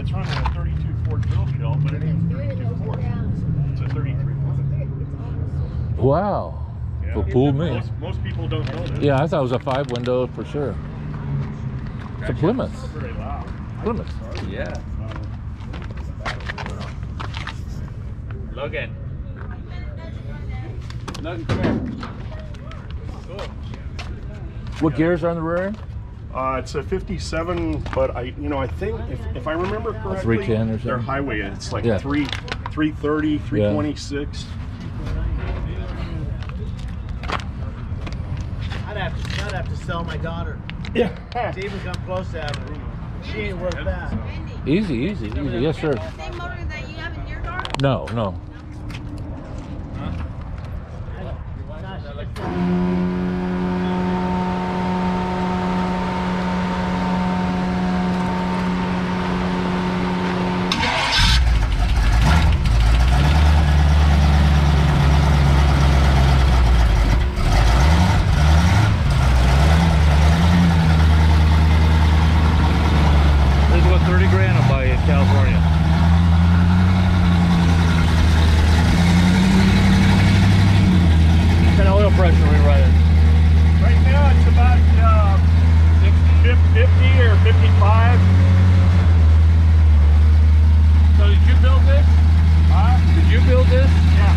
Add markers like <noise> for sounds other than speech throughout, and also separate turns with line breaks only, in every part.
It's running a 32 Ford grill shell, but it ain't 32 Ford. It's a 33 Ford.
Wow.
Yeah.
Well, fool me.
Most, most people don't know this.
Yeah, I thought it was a five window for sure. It's a Plymouth.
It's very loud.
Plymouth.
Yeah.
Logan.
Nothing fair.
What gears are on the rear end?
Uh, it's a 57, but I, you know, I think if, if I remember correctly,
310 or
They're highway. It's like
Yeah.
three, 330, 326.
I'd have to, I'd have to sell my daughter
Yeah.
to even come close to having her. She ain't worth that.
Easy, easy, easy. Yes, sir.
Same motor that you have in your car?
No, no.
This is what 30 grand will buy you in California. What pressure are we running?
Right now it's about uh, 50 or 55.
So did you build this?
Huh?
Did you build this?
Yeah.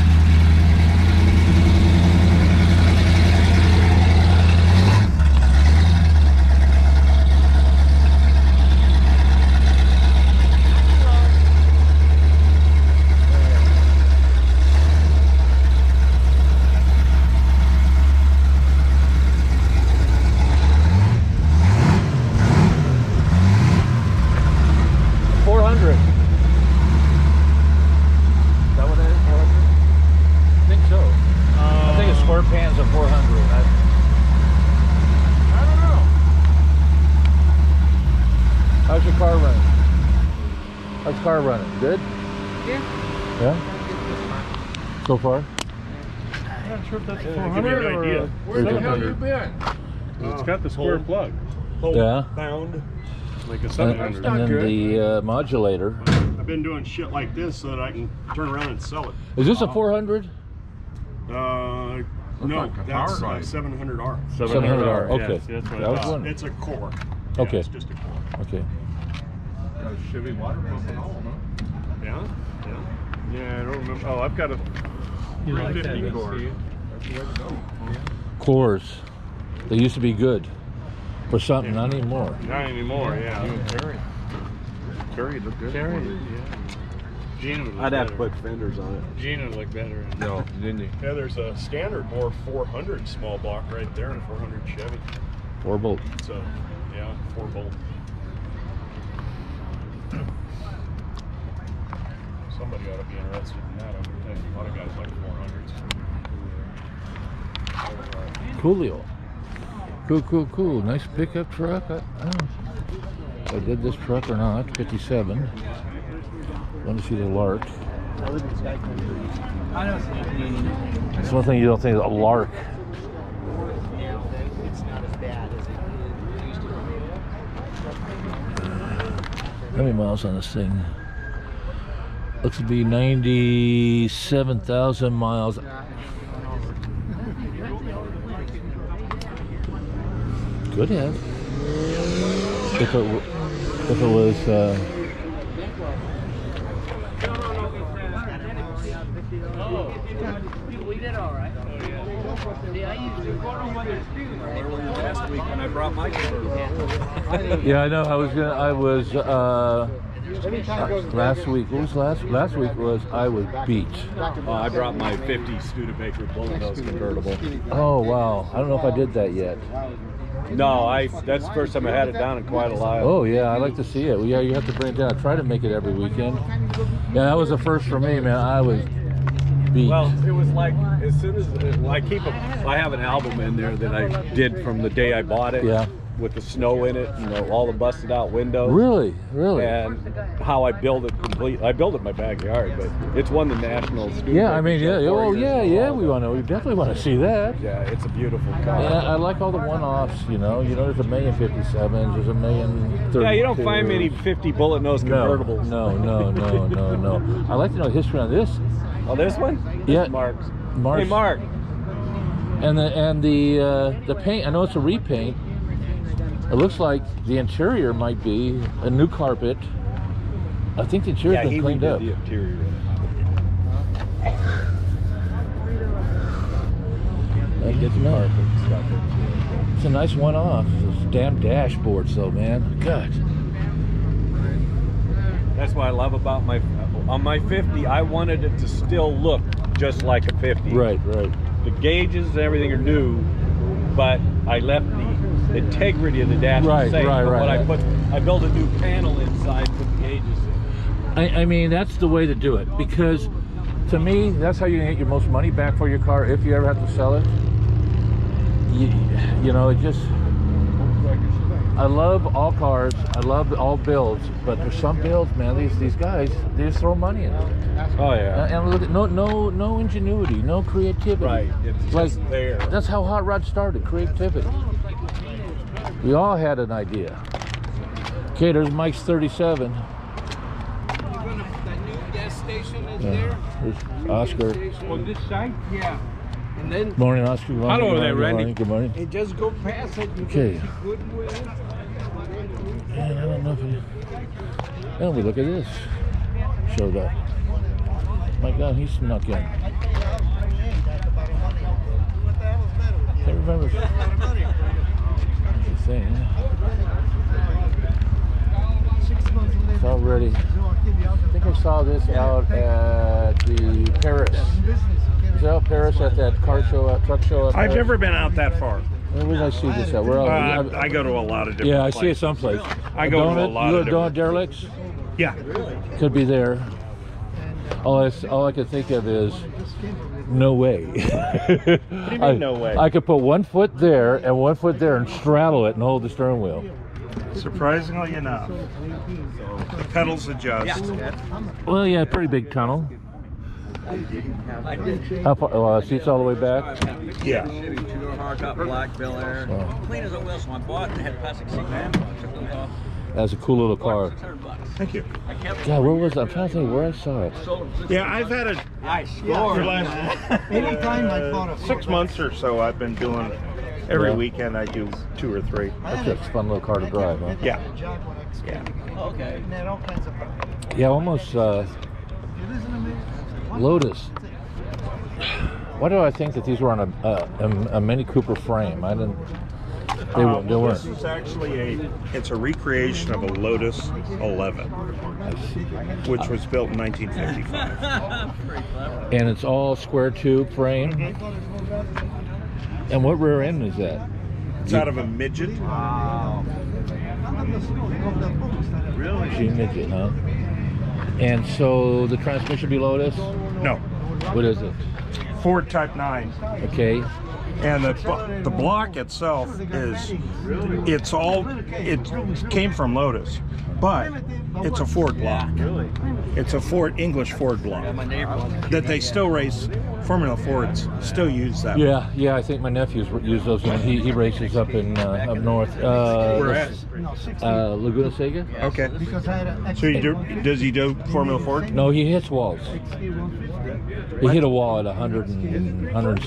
Four hundred. Is that what it is? Four hundred? I think so. I think it's square pans of four hundred. I,
I don't know.
How's your car running? How's the car running? Good?
Yeah.
Yeah? So far?
I'm not sure if that's
Yeah,
400
give you an idea. Where the hell you been? It's got the square plug,
Bolt
Yeah.
bound.
like a
And,
700.
and then
good.
the uh, modulator.
I've been doing shit like this so that I can turn around and sell it.
Is this a 400?
Uh, no,
like a
that's
power
uh,
ride.
700R.
700R, okay.
see, that's what
I
I
was
thought.
wondering.
It's a core. Yeah,
Okay.
It's just a core.
Okay.
Chevy water pump and all, huh?
Yeah? Yeah.
Yeah, I don't remember. Oh, I've got a
You like
350
that,
core.
see?
That's the way to go.
Cores. They used to be good for something, not anymore.
Not anymore, yeah.
You and Terry.
Terry looked good.
Terry, yeah. Gina would look
I'd have to
better.
put fenders on it.
Gina would look better. in-
No, didn't he?
Yeah, there's a standard more 400 small block right there and a 400 Chevy.
Four bolt.
So, yeah, four bolt. Somebody ought to be interested in that. I would think a lot of guys like 400s.
Coolio. Cool, cool, cool. Nice pickup truck. I, I, don't know if I did this truck or not. 57. Want to see the Lark.
I
It's one thing you don't think a Lark.
It's not as bad as it used to be.
How many miles on this thing? Looks to be 97,000 miles. Could have. If it, if it was, uh,
We did all right. See, I used to.
Last week when I brought my convertible.
yeah, I know. I was gonna. I was uh, last week. What was last? Last week was I was beat.
Oh, I brought my 50 Studebaker Bullnose convertible.
Oh wow! I don't know if I did that yet.
No, I. That's the first time I had it down in quite a while.
Oh yeah, I like to see it. Well, yeah, you have to bring it down. I try to make it every weekend. Yeah, that was the first for me, man. I was beat.
Well, it was like as soon as well, I keep a, I have an album in there that I did from the day I bought it.
Yeah.
With the snow in it, you know, all the busted out windows.
Really, really.
And how I build it complete. I build it in my backyard, but it's won the national.
Yeah, I mean, yeah.
four
Oh,
years
yeah, yeah. We want to. We definitely want to see that.
Yeah, it's a beautiful car.
Yeah, I like all the one-offs. You know, you know, there's a million fifty-sevens. There's a million.
Yeah, you don't find many 50 bullet nose convertibles.
no, no, no, no, no. I like to know history on this.
Oh, this one?
Yeah.
Mark's.
Mark's.
Hey, Mark.
And the and the uh, the paint. I know it's a repaint. It looks like the interior might be a new carpet. I think the interior's
Yeah,
been cleaned up.
the interior. He did the carpet stuff
It's a nice one-off. Those damn dashboard, though, man. God.
That's what I love about my on my 50. I wanted it to still look just like a 50.
Right, right.
The gauges and everything are new, but I left the integrity of the dash
Right,
the same.
right,
but
right.
When I put, I built a new panel inside, put the gauges in.
I, I mean, that's the way to do it because, to me, that's how you get your most money back for your car if you ever have to sell it. You, you know, it just. I love all cars. I love all builds, but there's some builds, man. These these guys, they just throw money in it.
Oh yeah.
And look at no no no ingenuity, no creativity.
Right. It's
Like
just there.
that's how Hot Rod started, creativity. We all had an idea. Okay, there's Mike's 37.
That new gas station is
Yeah. Oscar.
On this side? Yeah. And then
Morning, Oscar. Morning,
Hello there, Randy.
Good morning.
and just go past it.
Okay.
can see Goodwill.
Man, I don't know if it... Oh, we look at this. Showed up. My God, he snuck in. Can't remember. The. It's already. I think I saw this out at the Paris. Is that out Paris at that car show, uh, truck show? Up
I've never been out that far.
Where did I see this at? Where else?
Uh, I go to a lot of different
yeah, I see it someplace.
I go to a
Donut-
lot
you
of
go Donut
different-
Derelicts?
Yeah.
Could be there. All I, all I could think of is, no way. what do
you mean, <laughs> no way?
I could put one foot there and one foot there and straddle it and hold the steering wheel.
Surprisingly enough, the pedals adjust.
Well, yeah, pretty big tunnel. How far? Uh, seats all the way back.
Yeah.
Chevy two-door hardtop black Bel Air. Clean as a wheel, so I bought it and had plastic seat back. I took those off.
That's a cool little car.
Six hundred bucks.
Thank you.
Yeah, where was I? I'm trying to think where I saw it.
Yeah, I've had it
I
for
scored.
the last <laughs>
Anytime I thought of
six months or so. I've been doing every
Yeah.
weekend. I do two or three.
That's a fun little car to drive, huh?
Yeah.
Yeah.
Okay.
They all kinds of.
Yeah, almost uh, Lotus. Why do I think that these were on a, a, a, a Mini Cooper frame? I didn't. They,
Uh,
they
well, this is actually a it's a recreation of a Lotus 11, which was built in 1955.
And it's all square tube frame. And what rear end is that?
It's out of a midget. Wow.
Really? G midget, huh? And so the transmission be Lotus.
No,
What is it?
Ford Type 9.
Okay.
And the the block itself is it's all it came from Lotus, but it's a Ford block. It's a Ford English Ford block
My neighbor was
that they still race. Formula Fords still use that.
Yeah, yeah. I think my nephews use those. When he he races up in uh, up north. Uh,
Where at?
Uh, Laguna Seca.
Okay.
Because I had a.
So you do, does he do Formula Ford?
No, he hits walls. He hit a wall at 100 and 100